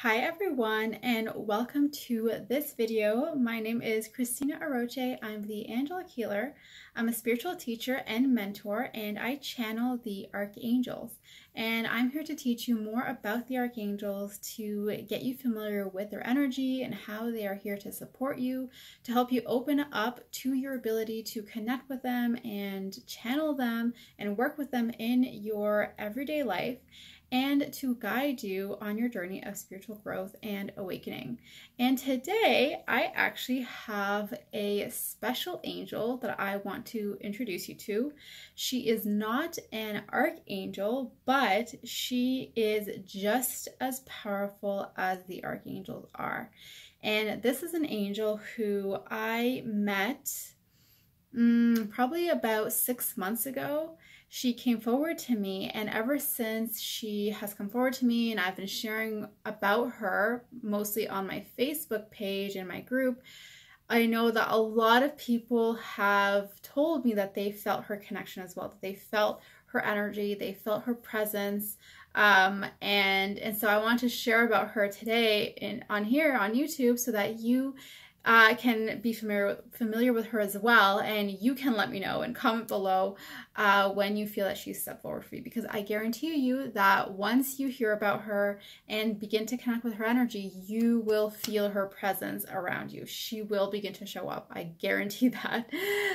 Hi everyone and welcome to this video. My name is Cristina Aroche. I'm the Angela Healer. I'm a spiritual teacher and mentor and I channel the Archangels. And I'm here to teach you more about the Archangels to get you familiar with their energy and how they are here to support you, to help you open up to your ability to connect with them and channel them and work with them in your everyday life and to guide you on your journey of spiritual growth and awakening. And today, I actually have a special angel that I want to introduce you to. She is not an archangel, but she is just as powerful as the archangels are. And this is an angel who I met mm, probably about six months ago she came forward to me and ever since she has come forward to me and I've been sharing about her mostly on my Facebook page and my group I know that a lot of people have told me that they felt her connection as well that they felt her energy they felt her presence um, and and so I want to share about her today in on here on YouTube so that you uh, can be familiar familiar with her as well, and you can let me know and comment below uh, when you feel that she's stepped forward for you. Because I guarantee you that once you hear about her and begin to connect with her energy, you will feel her presence around you. She will begin to show up. I guarantee that.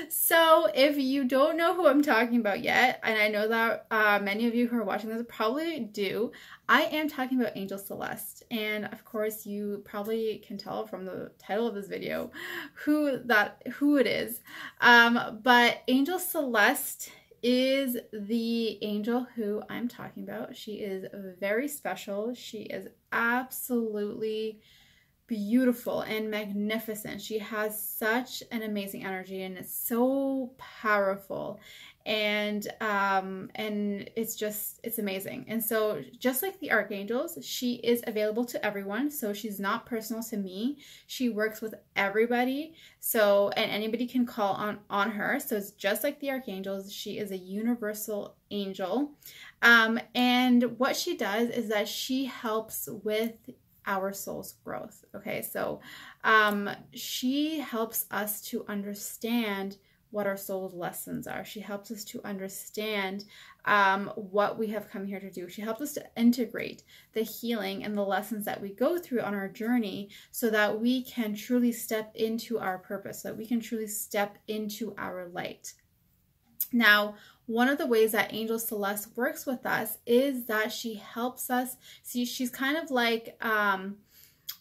So if you don't know who I'm talking about yet, and I know that uh, many of you who are watching this probably do, I am talking about Angel Celeste, and of course you probably can tell from the title of this video who that who it is. Um, but Angel Celeste is the angel who I'm talking about. She is very special. She is absolutely beautiful and magnificent. She has such an amazing energy and it's so powerful and um and it's just it's amazing. And so just like the archangels she is available to everyone. So she's not personal to me. She works with everybody. So and anybody can call on on her. So it's just like the archangels. She is a universal angel. Um and what she does is that she helps with our soul's growth. Okay. So um she helps us to understand what our soul's lessons are. She helps us to understand um, what we have come here to do. She helps us to integrate the healing and the lessons that we go through on our journey so that we can truly step into our purpose, so that we can truly step into our light. Now, one of the ways that Angel Celeste works with us is that she helps us see, she's kind of like, um,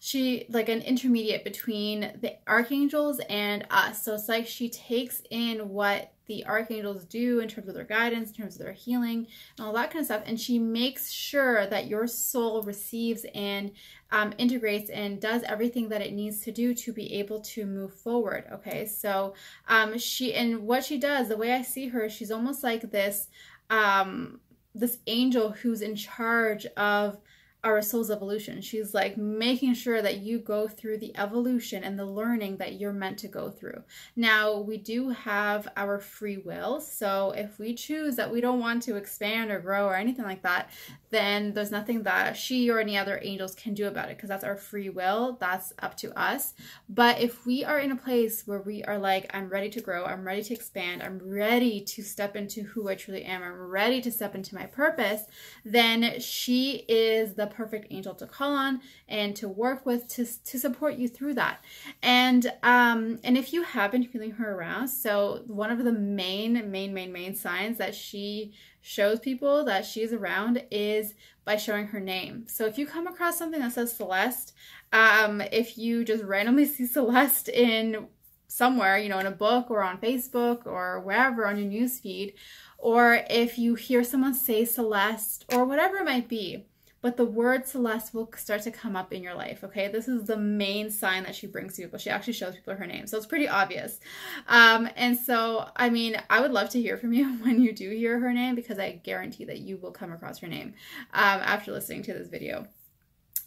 she like an intermediate between the archangels and us. So it's like she takes in what the archangels do in terms of their guidance, in terms of their healing, and all that kind of stuff. And she makes sure that your soul receives and um, integrates and does everything that it needs to do to be able to move forward. Okay, so um, she and what she does, the way I see her, she's almost like this um, this angel who's in charge of our soul's evolution. She's like making sure that you go through the evolution and the learning that you're meant to go through. Now, we do have our free will. So if we choose that we don't want to expand or grow or anything like that, then there's nothing that she or any other angels can do about it because that's our free will. That's up to us. But if we are in a place where we are like, I'm ready to grow, I'm ready to expand, I'm ready to step into who I truly am, I'm ready to step into my purpose, then she is the perfect angel to call on and to work with to, to support you through that. And um, and if you have been feeling her around, so one of the main, main, main, main signs that she shows people that she's around is by showing her name. So if you come across something that says Celeste, um, if you just randomly see Celeste in somewhere, you know, in a book or on Facebook or wherever on your newsfeed, or if you hear someone say Celeste or whatever it might be, but the word Celeste will start to come up in your life. Okay, this is the main sign that she brings people. She actually shows people her name, so it's pretty obvious. Um, and so, I mean, I would love to hear from you when you do hear her name because I guarantee that you will come across her name um, after listening to this video.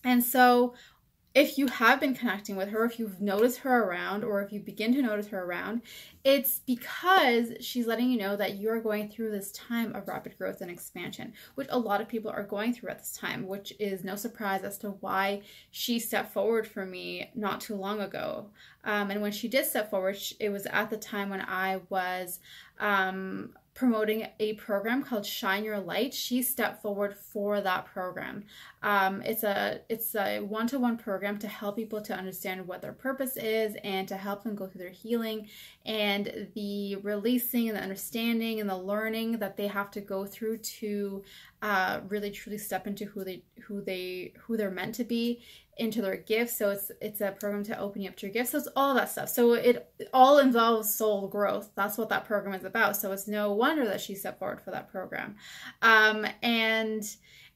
And so, if you have been connecting with her, if you've noticed her around, or if you begin to notice her around, it's because she's letting you know that you are going through this time of rapid growth and expansion, which a lot of people are going through at this time, which is no surprise as to why she stepped forward for me not too long ago. Um, and when she did step forward, it was at the time when I was um, promoting a program called Shine Your Light. She stepped forward for that program. Um, it's a it's a one to one program to help people to understand what their purpose is and to help them go through their healing and the releasing and the understanding and the learning that they have to go through to uh, really truly step into who they who they who they're meant to be into their gifts. So it's it's a program to open you up to your gifts. So it's all that stuff. So it, it all involves soul growth. That's what that program is about. So it's no wonder that she stepped forward for that program. Um, and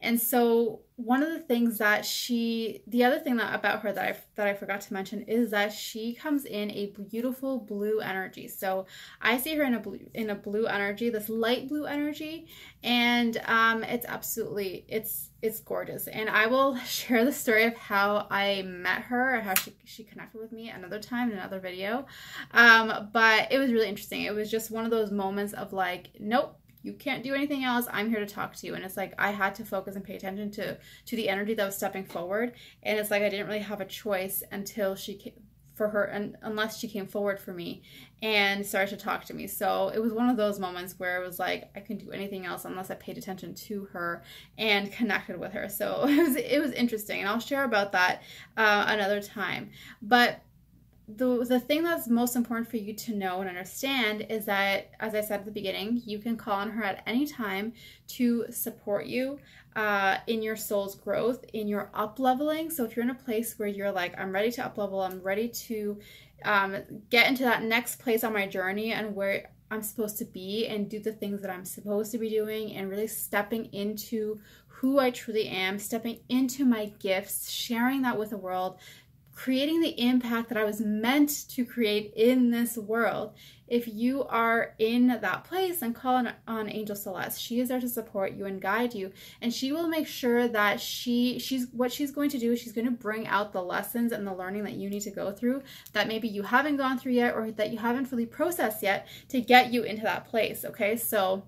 and so one of the things that she, the other thing that about her that I that I forgot to mention is that she comes in a beautiful blue energy. So I see her in a blue in a blue energy, this light blue energy, and um, it's absolutely it's it's gorgeous. And I will share the story of how I met her and how she she connected with me another time in another video. Um, but it was really interesting. It was just one of those moments of like, nope you can't do anything else. I'm here to talk to you. And it's like i had to focus and pay attention to to the energy that was stepping forward. And it's like i didn't really have a choice until she came for her and unless she came forward for me and started to talk to me. So it was one of those moments where it was like i couldn't do anything else unless i paid attention to her and connected with her. So it was it was interesting. And i'll share about that uh, another time. But the the thing that's most important for you to know and understand is that as i said at the beginning you can call on her at any time to support you uh, in your soul's growth in your up leveling so if you're in a place where you're like i'm ready to up level i'm ready to um, get into that next place on my journey and where i'm supposed to be and do the things that i'm supposed to be doing and really stepping into who I truly am, stepping into my gifts, sharing that with the world, creating the impact that I was meant to create in this world. If you are in that place, and call on, on Angel Celeste. She is there to support you and guide you, and she will make sure that she she's what she's going to do. is She's going to bring out the lessons and the learning that you need to go through that maybe you haven't gone through yet, or that you haven't fully processed yet, to get you into that place. Okay, so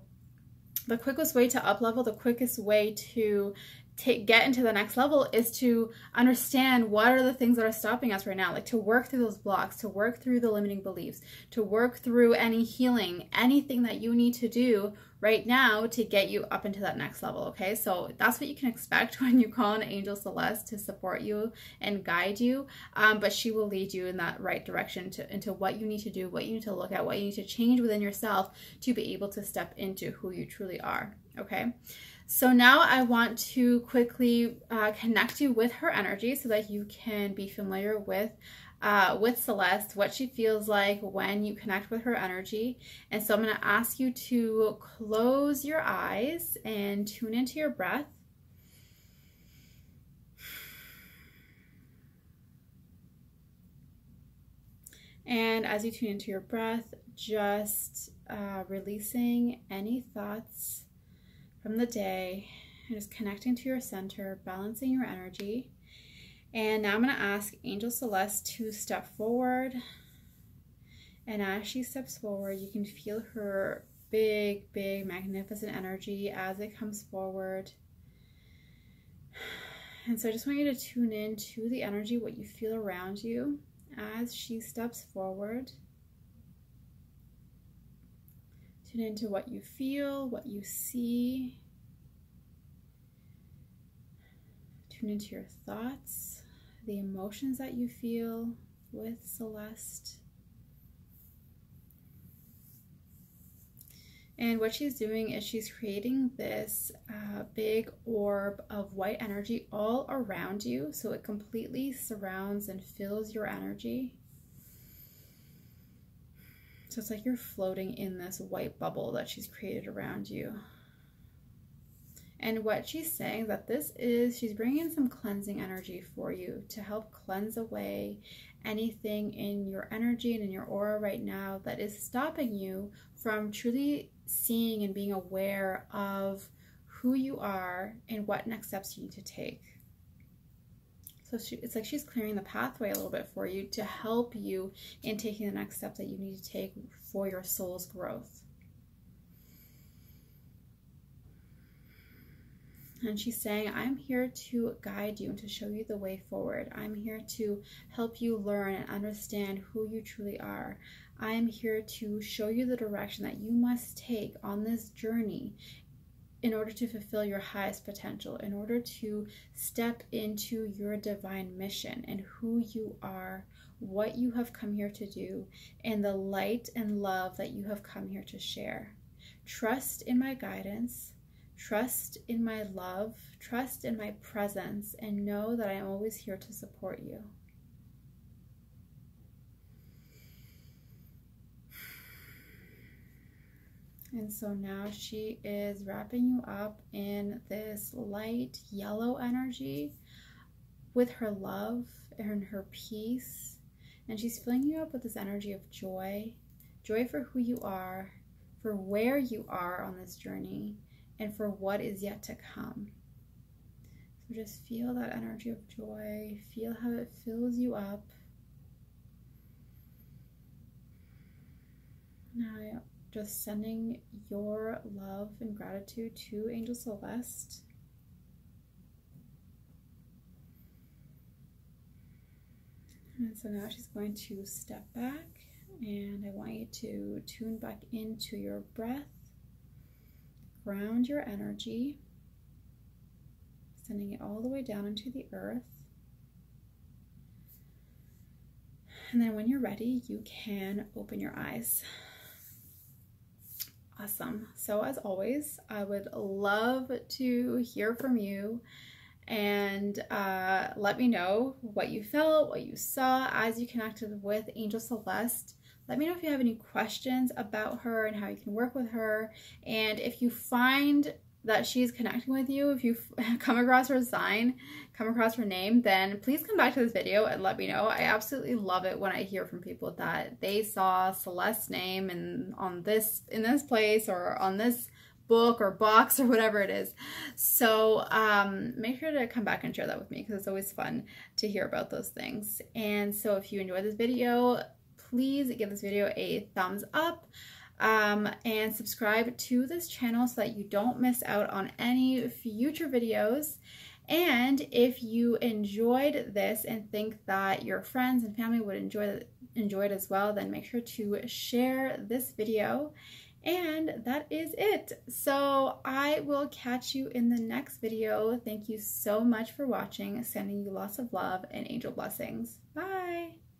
the quickest way to up level, the quickest way to take get into the next level is to understand what are the things that are stopping us right now like to work through those blocks to work through the limiting beliefs to work through any healing anything that you need to do right now to get you up into that next level okay? So that's what you can expect when you call an angel celeste to support you and guide you um, but she will lead you in that right direction to into what you need to do what you need to look at what you need to change within yourself to be able to step into who you truly are okay so now I want to quickly uh, connect you with her energy so that you can be familiar with uh, with Celeste, what she feels like when you connect with her energy. And so I'm going to ask you to close your eyes and tune into your breath. And as you tune into your breath, just uh, releasing any thoughts from the day and just connecting to your center, balancing your energy. And now I'm going to ask Angel Celeste to step forward. And as she steps forward, you can feel her big, big, magnificent energy as it comes forward. And so I just want you to tune in to the energy, what you feel around you as she steps forward. Tune into what you feel, what you see. Tune into your thoughts, the emotions that you feel with Celeste. And what she's doing is she's creating this uh, big orb of white energy all around you. So it completely surrounds and fills your energy. So it's like you're floating in this white bubble that she's created around you. And what she's saying that this is, she's bringing some cleansing energy for you to help cleanse away anything in your energy and in your aura right now that is stopping you from truly seeing and being aware of who you are and what next steps you need to take. So she, it's like she's clearing the pathway a little bit for you to help you in taking the next step that you need to take for your soul's growth. And she's saying, I'm here to guide you and to show you the way forward. I'm here to help you learn and understand who you truly are. I am here to show you the direction that you must take on this journey in order to fulfill your highest potential, in order to step into your divine mission and who you are, what you have come here to do, and the light and love that you have come here to share. Trust in my guidance Trust in my love, trust in my presence, and know that I am always here to support you. And so now she is wrapping you up in this light yellow energy with her love and her peace. And she's filling you up with this energy of joy joy for who you are, for where you are on this journey, and for what is yet to come. So just feel that energy of joy, feel how it fills you up. Now, just sending your love and gratitude to Angel Celeste. And so now she's going to step back, and I want you to tune back into your breath ground your energy, sending it all the way down into the earth. And then when you're ready, you can open your eyes. Awesome. So, as always, I would love to hear from you and uh, let me know what you felt, what you saw as you connected with Angel Celeste. Let me know if you have any questions about her and how you can work with her. And if you find that she's connecting with you, if you come across her sign, come across her name, then please come back to this video and let me know. I absolutely love it when I hear from people that they saw Celeste's name and on this in this place or on this book or box or whatever it is. So um, make sure to come back and share that with me because it's always fun to hear about those things. And so if you enjoyed this video, please give this video a thumbs up um, and subscribe to this channel so that you don't miss out on any future videos. And if you enjoyed this and think that your friends and family would enjoy, enjoy it as well, then make sure to share this video. And that is it. So I will catch you in the next video. Thank you so much for watching. Sending you lots of love and angel blessings. Bye.